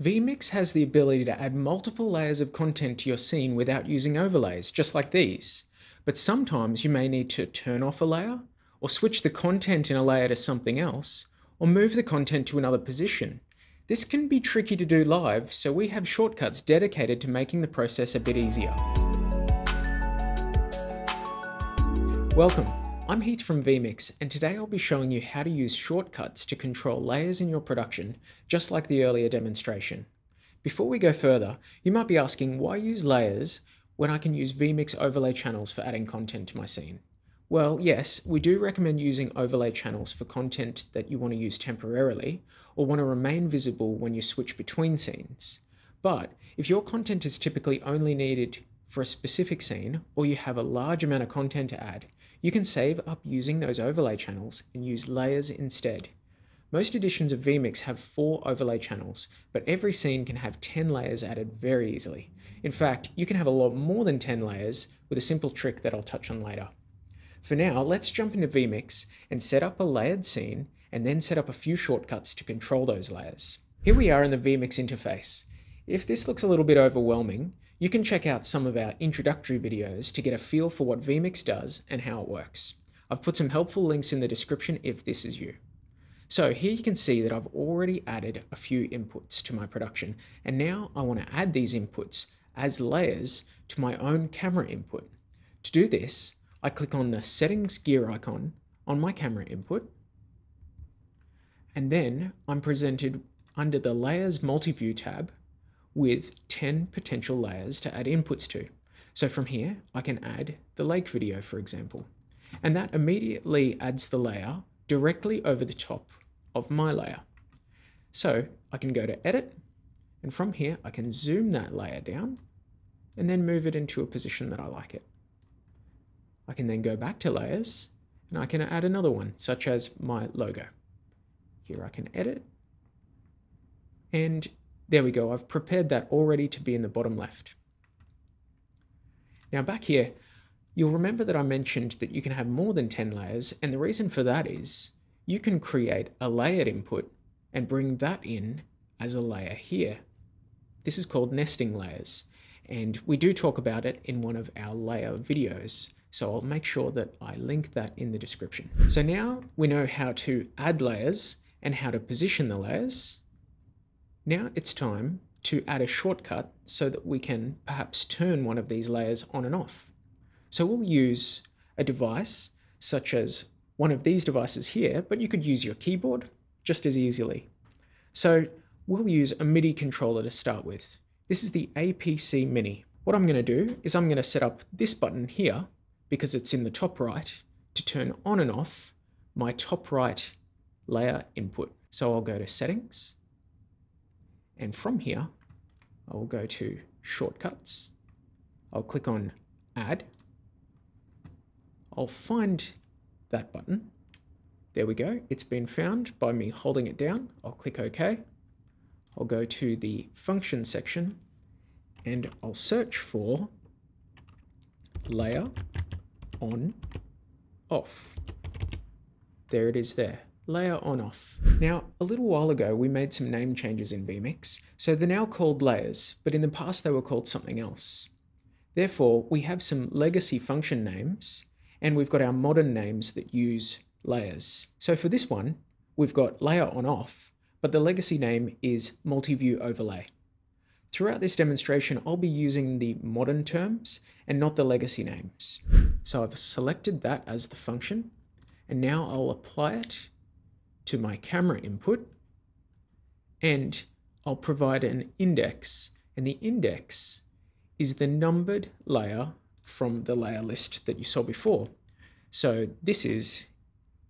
vMix has the ability to add multiple layers of content to your scene without using overlays, just like these. But sometimes you may need to turn off a layer, or switch the content in a layer to something else, or move the content to another position. This can be tricky to do live, so we have shortcuts dedicated to making the process a bit easier. Welcome, I'm Heath from vMix, and today I'll be showing you how to use shortcuts to control layers in your production, just like the earlier demonstration. Before we go further, you might be asking why use layers when I can use vMix overlay channels for adding content to my scene. Well, yes, we do recommend using overlay channels for content that you want to use temporarily or want to remain visible when you switch between scenes. But if your content is typically only needed for a specific scene or you have a large amount of content to add, you can save up using those overlay channels and use layers instead. Most editions of vMix have four overlay channels, but every scene can have 10 layers added very easily. In fact, you can have a lot more than 10 layers with a simple trick that I'll touch on later. For now, let's jump into vMix and set up a layered scene and then set up a few shortcuts to control those layers. Here we are in the vMix interface. If this looks a little bit overwhelming, you can check out some of our introductory videos to get a feel for what vMix does and how it works. I've put some helpful links in the description if this is you. So here you can see that I've already added a few inputs to my production, and now I want to add these inputs as layers to my own camera input. To do this, I click on the settings gear icon on my camera input, and then I'm presented under the layers multi-view tab with 10 potential layers to add inputs to. So from here, I can add the lake video, for example. And that immediately adds the layer directly over the top of my layer. So I can go to edit, and from here I can zoom that layer down and then move it into a position that I like it. I can then go back to layers and I can add another one, such as my logo. Here I can edit and there we go, I've prepared that already to be in the bottom left. Now back here, you'll remember that I mentioned that you can have more than 10 layers, and the reason for that is you can create a layered input and bring that in as a layer here. This is called nesting layers, and we do talk about it in one of our layer videos, so I'll make sure that I link that in the description. So now we know how to add layers and how to position the layers. Now it's time to add a shortcut so that we can perhaps turn one of these layers on and off. So we'll use a device such as one of these devices here, but you could use your keyboard just as easily. So we'll use a MIDI controller to start with. This is the APC Mini. What I'm going to do is I'm going to set up this button here, because it's in the top right, to turn on and off my top right layer input. So I'll go to Settings, and from here, I will go to Shortcuts. I'll click on Add. I'll find that button. There we go. It's been found by me holding it down. I'll click OK. I'll go to the Function section and I'll search for Layer On Off. There it is there layer on off. Now, a little while ago, we made some name changes in vMix, so they're now called layers, but in the past they were called something else. Therefore, we have some legacy function names, and we've got our modern names that use layers. So for this one, we've got layer on off, but the legacy name is multi-view overlay. Throughout this demonstration, I'll be using the modern terms and not the legacy names. So I've selected that as the function, and now I'll apply it to my camera input and I'll provide an index and the index is the numbered layer from the layer list that you saw before. So this is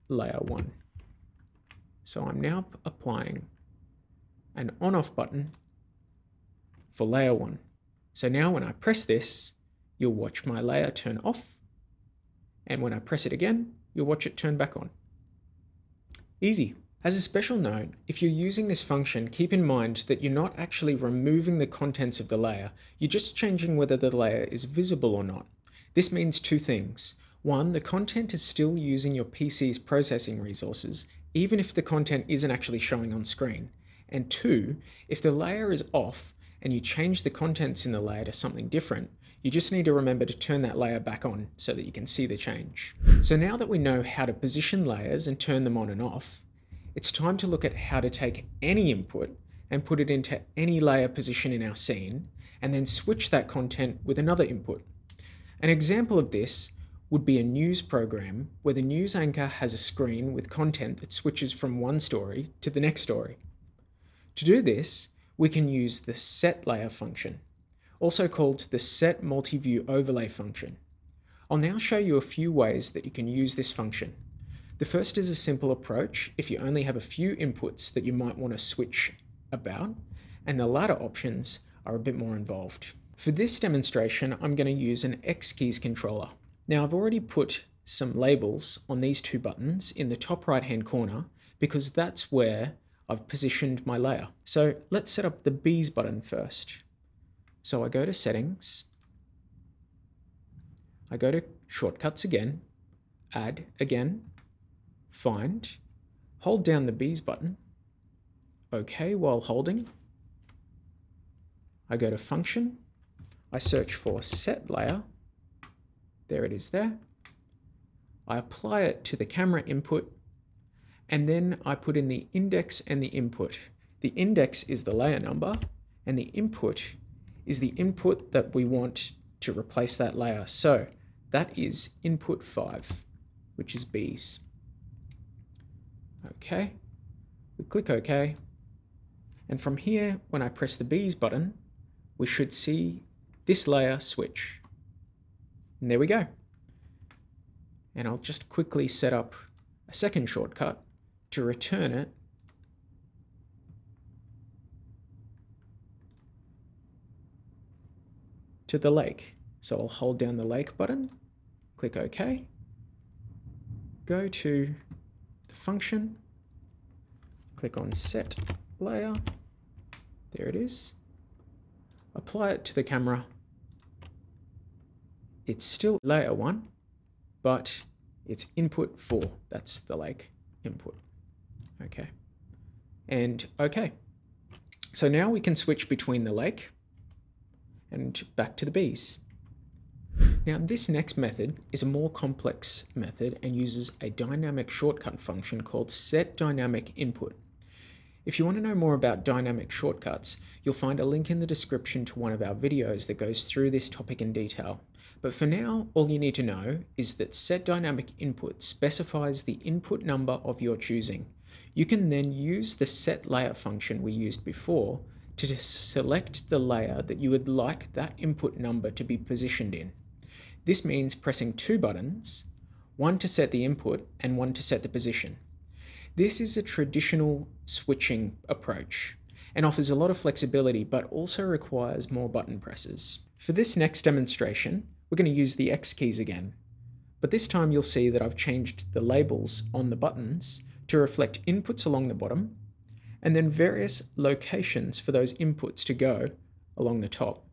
layer one. So I'm now applying an on off button for layer one. So now when I press this, you'll watch my layer turn off. And when I press it again, you'll watch it turn back on. Easy. As a special note, if you're using this function, keep in mind that you're not actually removing the contents of the layer, you're just changing whether the layer is visible or not. This means two things. One, the content is still using your PC's processing resources, even if the content isn't actually showing on screen. And two, if the layer is off and you change the contents in the layer to something different, you just need to remember to turn that layer back on so that you can see the change. So now that we know how to position layers and turn them on and off, it's time to look at how to take any input and put it into any layer position in our scene, and then switch that content with another input. An example of this would be a news program where the news anchor has a screen with content that switches from one story to the next story. To do this, we can use the set layer function, also called the set multi-view overlay function. I'll now show you a few ways that you can use this function. The first is a simple approach if you only have a few inputs that you might want to switch about, and the latter options are a bit more involved. For this demonstration, I'm going to use an X-keys controller. Now I've already put some labels on these two buttons in the top right hand corner because that's where I've positioned my layer. So let's set up the bees button first. So I go to settings, I go to shortcuts again, add again, find, hold down the bees button, OK while holding. I go to function, I search for set layer, there it is there. I apply it to the camera input and then I put in the index and the input. The index is the layer number and the input is the input that we want to replace that layer. So that is input 5, which is bees. Okay, we click OK. And from here, when I press the bees button, we should see this layer switch. And there we go. And I'll just quickly set up a second shortcut to return it to the lake. So I'll hold down the lake button, click OK, go to the function, click on set layer, there it is, apply it to the camera it's still layer one, but it's input four. That's the lake input. Okay. And okay. So now we can switch between the lake and back to the bees. Now this next method is a more complex method and uses a dynamic shortcut function called set dynamic input. If you want to know more about dynamic shortcuts, you'll find a link in the description to one of our videos that goes through this topic in detail. But for now, all you need to know is that set dynamic input specifies the input number of your choosing. You can then use the set layer function we used before to select the layer that you would like that input number to be positioned in. This means pressing two buttons, one to set the input and one to set the position. This is a traditional switching approach and offers a lot of flexibility but also requires more button presses. For this next demonstration, we're going to use the X-keys again. But this time you'll see that I've changed the labels on the buttons to reflect inputs along the bottom, and then various locations for those inputs to go along the top.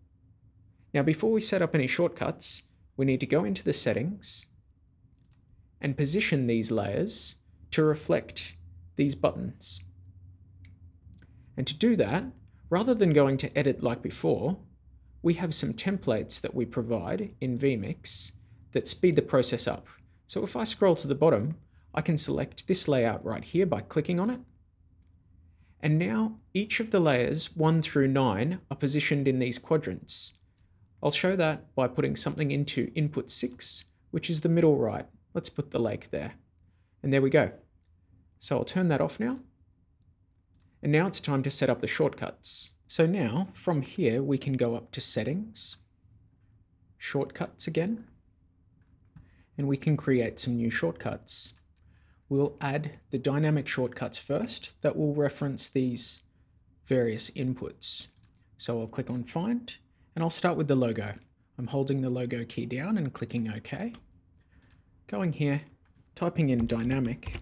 Now before we set up any shortcuts, we need to go into the settings and position these layers to reflect these buttons. And to do that, rather than going to edit like before, we have some templates that we provide in vMix that speed the process up. So if I scroll to the bottom, I can select this layout right here by clicking on it. And now each of the layers 1 through 9 are positioned in these quadrants. I'll show that by putting something into input 6, which is the middle right. Let's put the lake there. And there we go. So I'll turn that off now. And now it's time to set up the shortcuts. So now from here we can go up to settings, shortcuts again, and we can create some new shortcuts. We'll add the dynamic shortcuts first that will reference these various inputs. So I'll click on find and I'll start with the logo. I'm holding the logo key down and clicking OK. Going here, typing in dynamic,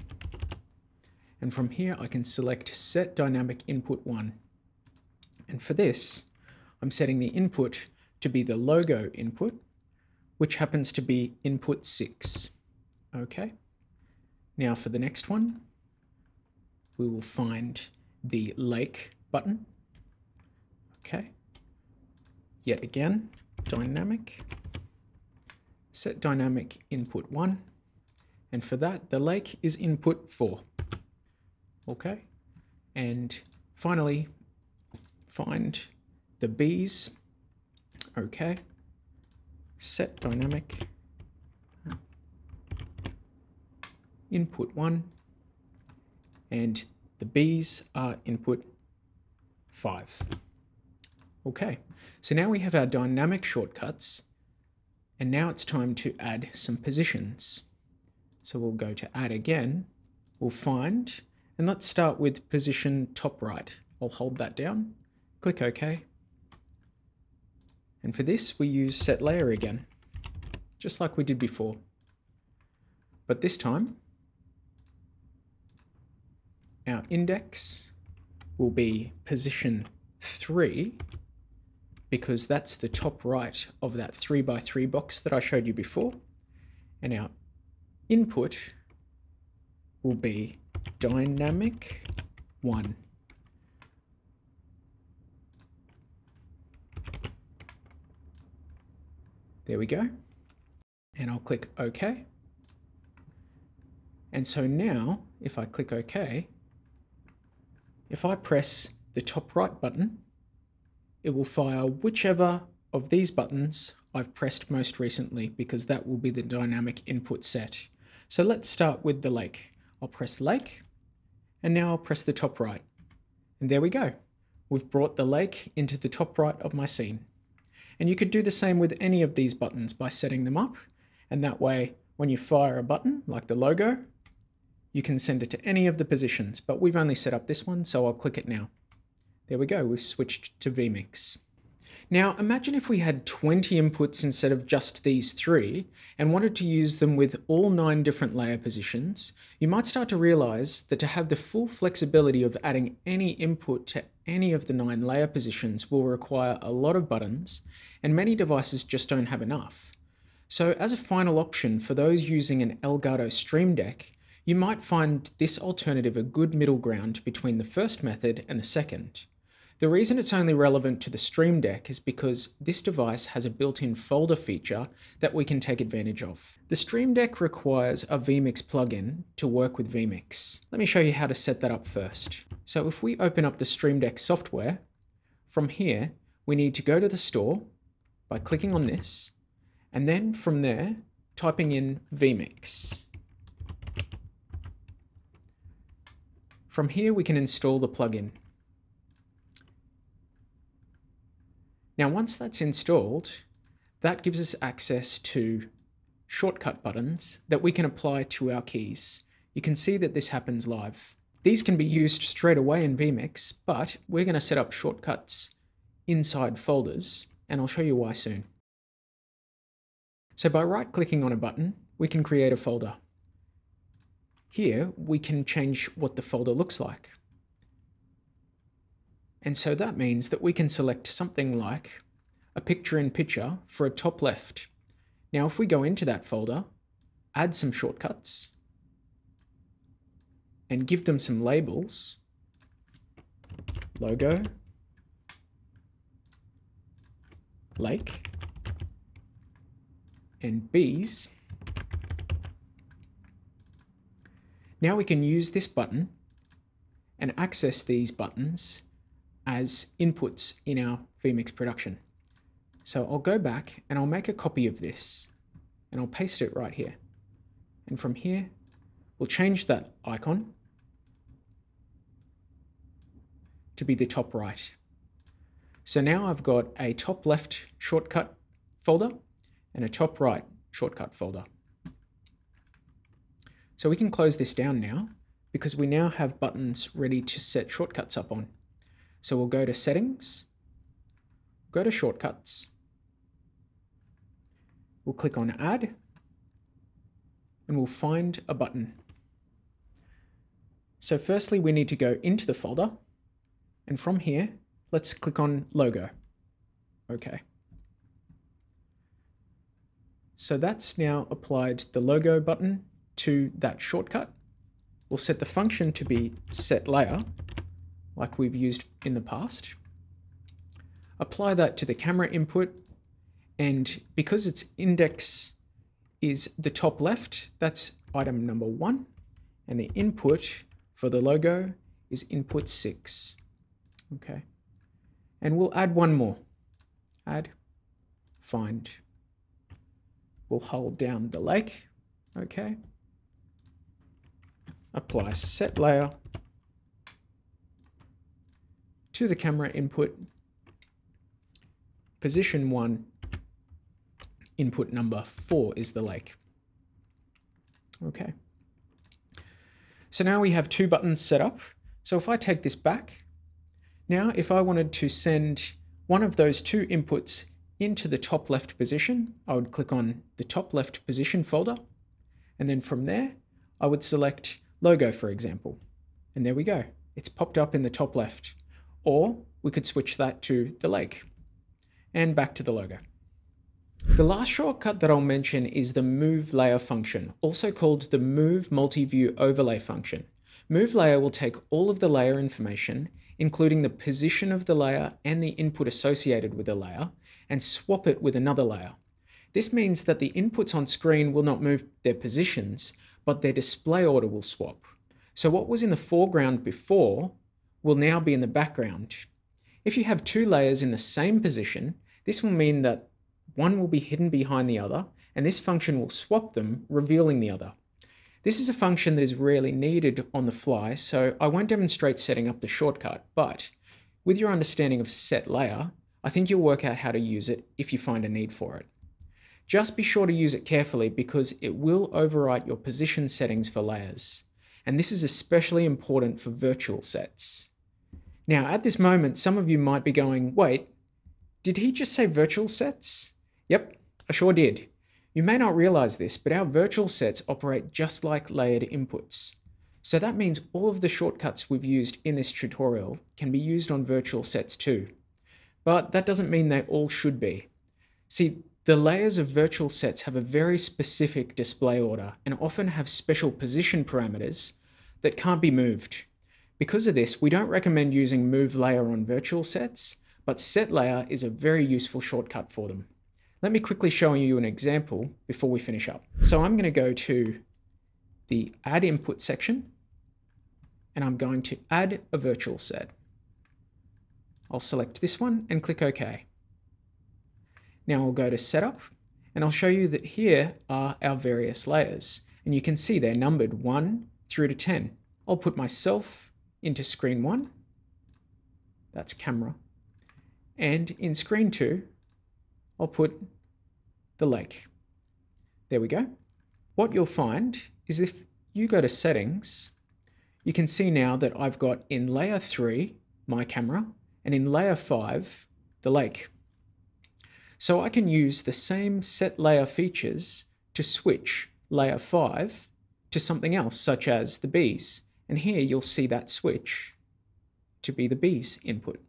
and from here I can select set dynamic input 1 and for this, I'm setting the input to be the logo input, which happens to be input 6. Okay. Now for the next one, we will find the Lake button. Okay. Yet again, dynamic. Set dynamic input 1. And for that, the lake is input 4. Okay. And finally, find the bees. Okay. Set dynamic input 1 and the bees are input 5. Okay, so now we have our dynamic shortcuts and now it's time to add some positions. So we'll go to add again, we'll find, and let's start with position top right. I'll hold that down, click OK. And for this, we use set layer again, just like we did before. But this time, our index will be position 3 because that's the top right of that 3 by 3 box that I showed you before. And our input will be dynamic 1. There we go. And I'll click OK. And so now, if I click OK, if I press the top right button, it will fire whichever of these buttons I've pressed most recently because that will be the dynamic input set. So let's start with the lake. I'll press lake and now I'll press the top right. And there we go. We've brought the lake into the top right of my scene. And you could do the same with any of these buttons by setting them up. And that way, when you fire a button, like the logo, you can send it to any of the positions, but we've only set up this one, so I'll click it now. There we go, we've switched to vMix. Now imagine if we had 20 inputs instead of just these three and wanted to use them with all nine different layer positions, you might start to realize that to have the full flexibility of adding any input to any of the nine layer positions will require a lot of buttons and many devices just don't have enough. So as a final option for those using an Elgato Stream Deck, you might find this alternative a good middle ground between the first method and the second. The reason it's only relevant to the Stream Deck is because this device has a built-in folder feature that we can take advantage of. The Stream Deck requires a vMix plugin to work with vMix. Let me show you how to set that up first. So if we open up the Stream Deck software, from here we need to go to the store by clicking on this, and then from there typing in vMix. From here, we can install the plugin. Now, once that's installed, that gives us access to shortcut buttons that we can apply to our keys. You can see that this happens live. These can be used straight away in vMix, but we're going to set up shortcuts inside folders, and I'll show you why soon. So by right-clicking on a button, we can create a folder. Here, we can change what the folder looks like. And so that means that we can select something like a picture in picture for a top left. Now, if we go into that folder, add some shortcuts, and give them some labels, logo, lake, and bees, Now we can use this button and access these buttons as inputs in our vMix production. So I'll go back and I'll make a copy of this and I'll paste it right here. And from here, we'll change that icon to be the top right. So now I've got a top left shortcut folder and a top right shortcut folder. So we can close this down now because we now have buttons ready to set shortcuts up on. So we'll go to settings, go to shortcuts, we'll click on add, and we'll find a button. So firstly, we need to go into the folder, and from here, let's click on logo. Okay. So that's now applied the logo button to that shortcut. We'll set the function to be set layer, like we've used in the past. Apply that to the camera input, and because its index is the top left, that's item number one, and the input for the logo is input six. Okay. And we'll add one more. Add, find. We'll hold down the lake. Okay. Apply set layer to the camera input. Position one, input number four is the lake. Okay. So now we have two buttons set up. So if I take this back, now if I wanted to send one of those two inputs into the top left position, I would click on the top left position folder. And then from there, I would select logo, for example. And there we go. It's popped up in the top left. Or we could switch that to the lake and back to the logo. The last shortcut that I'll mention is the Move Layer function, also called the Move Multi-View Overlay function. Move Layer will take all of the layer information, including the position of the layer and the input associated with the layer, and swap it with another layer. This means that the inputs on screen will not move their positions, but their display order will swap. So what was in the foreground before will now be in the background. If you have two layers in the same position, this will mean that one will be hidden behind the other, and this function will swap them, revealing the other. This is a function that is rarely needed on the fly, so I won't demonstrate setting up the shortcut, but with your understanding of set layer, I think you'll work out how to use it if you find a need for it. Just be sure to use it carefully because it will overwrite your position settings for layers, and this is especially important for virtual sets. Now, at this moment, some of you might be going, wait, did he just say virtual sets? Yep, I sure did. You may not realize this, but our virtual sets operate just like layered inputs. So that means all of the shortcuts we've used in this tutorial can be used on virtual sets too. But that doesn't mean they all should be. See, the layers of virtual sets have a very specific display order and often have special position parameters that can't be moved. Because of this, we don't recommend using move layer on virtual sets, but set layer is a very useful shortcut for them. Let me quickly show you an example before we finish up. So I'm going to go to the add input section and I'm going to add a virtual set. I'll select this one and click OK. Now I'll go to setup and I'll show you that here are our various layers and you can see they're numbered 1 through to 10. I'll put myself into screen 1, that's camera, and in screen 2 I'll put the lake. There we go. What you'll find is if you go to settings, you can see now that I've got in layer 3 my camera and in layer 5 the lake. So I can use the same set layer features to switch layer 5 to something else such as the bees. And here you'll see that switch to be the bees input.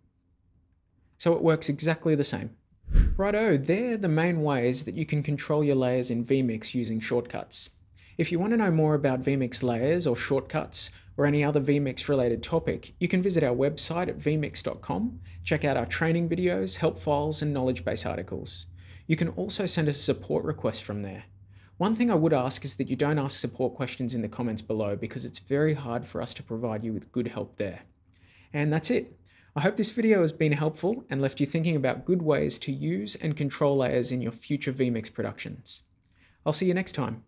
So it works exactly the same. Righto, they're the main ways that you can control your layers in vMix using shortcuts. If you want to know more about vMix layers or shortcuts, or any other vMix related topic, you can visit our website at vmix.com, check out our training videos, help files, and knowledge base articles. You can also send us a support request from there. One thing I would ask is that you don't ask support questions in the comments below because it's very hard for us to provide you with good help there. And that's it. I hope this video has been helpful and left you thinking about good ways to use and control layers in your future vMix productions. I'll see you next time.